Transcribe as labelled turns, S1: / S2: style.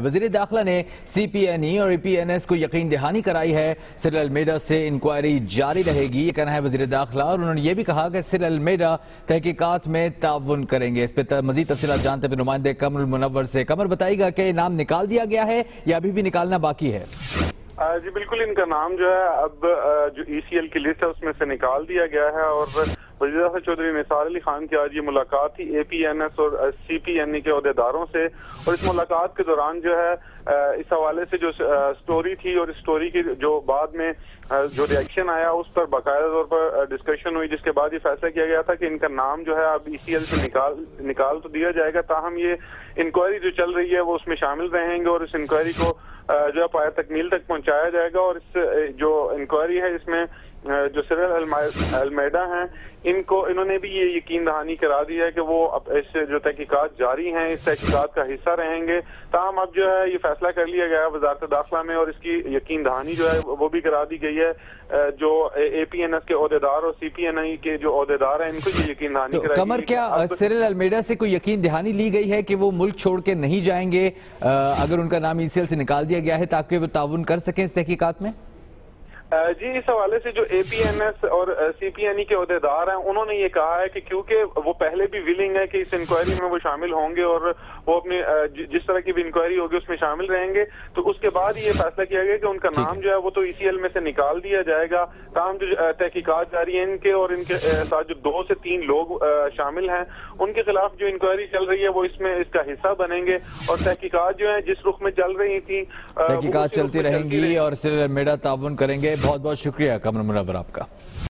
S1: وزیر داخلہ نے سی پی این ای اور ای پی این ایس کو یقین دہانی کرائی ہے۔ سر المیڈا سے انکوائری جاری رہے گی، یہ کہنا ہے وزیر داخلہ۔ اور انہوں نے یہ بھی کہا کہ سر المیڈا تحقیقات میں تعاون کریں گے۔ اس پہ مزید تفصیلات جانتے ہیں نمائندے کمر المنور سے کمر بتائی گا کہ نام نکال دیا گیا ہے یا ابھی بھی نکالنا باقی ہے۔
S2: جی بالکل، ان کا نام جو ہے اب جو ای سی ایل کی لسٹ ہے، اس میں سے نکال دیا گیا ہے۔ اور وزیر اعظم چودھری نثار علی خان کی آج یہ ملاقات تھی، اے پی، این ایس اور سی پی این ای کے عہدیداروں سے۔ اور اس ملاقات کے دوران جو ہے اس حوالے سے جو سٹوری تھی اور اس سٹوری کی جو بعد میں جو ریاکشن آیا، اس پر باقاعدہ طور پر ڈسکشن ہوئی، جس کے بعد یہ فیصلہ کیا گیا تھا کہ ان کا نام جو ہے، اب ای سی ایل سے نکال نکال تو دیا جائے گا، تاہم یہ انکوائری جو چل رہی ہے، وہ اس میں شامل رہیں گے اور اس انکوائری کو جو ہے، پایا تکمیل تک پہنچایا جائے گا۔ اور اس جو انکوائری ہے، اس میں جو سرل المیڈا ہیں ان کو انہوں نے بھی یہ یقین دہانی کرا دی ہے کہ وہ اس جو تحقیقات جاری ہیں اس تحقیقات کا حصہ رہیں گے۔ تاہم اب جو ہے یہ فیصلہ کر لیا گیا وزارت داخلہ میں اور اس کی یقین دہانی جو ہے وہ بھی کرا دی گئی ہے۔ جو اے پی این ایس کے عہدیدار اور سی پی این آئی کے جو عہدیدار ہیں ان کو یہ یقین دہانی کرائی
S1: کمر کیا سرل المیڈا سے کوئی یقین دہانی لی گئی ہے کہ وہ ملک چھوڑ کے نہیں جائیں گے؟ اگر ان کا نام ای سی ایل سے نکال دیا گیا ہے تاکہ وہ تعاون کر سکیں اس تحقیقات میں؟
S2: جی اس حوالے سے جو اے پی این ایس اور سی پی این ای کے عہدیدار ہیں انہوں نے یہ کہا ہے کہ کیونکہ وہ پہلے بھی ولنگ ہے کہ اس انکوائری میں وہ شامل ہوں گے اور وہ اپنی جس طرح کی بھی انکوائری ہوگی اس میں شامل رہیں گے تو اس کے بعد یہ فیصلہ کیا گیا کہ ان کا نام جو ہے وہ تو ای سی ایل میں سے نکال دیا جائے گا۔ تاہم جو تحقیقات جاری ہیں ان کے اور ان کے ساتھ جو دو سے تین لوگ شامل ہیں ان کے خلاف جو انکوائری چل رہی ہے وہ اس میں اس کا حصہ بنیں گے۔ اور تحقیقات جو ہیں جس رخ میں چل رہی تھی
S1: تحقیقات چلتی رہیں گی اور میڈا تعاون کریں گے۔ بہت بہت شکریہ کمر منور آپ کا۔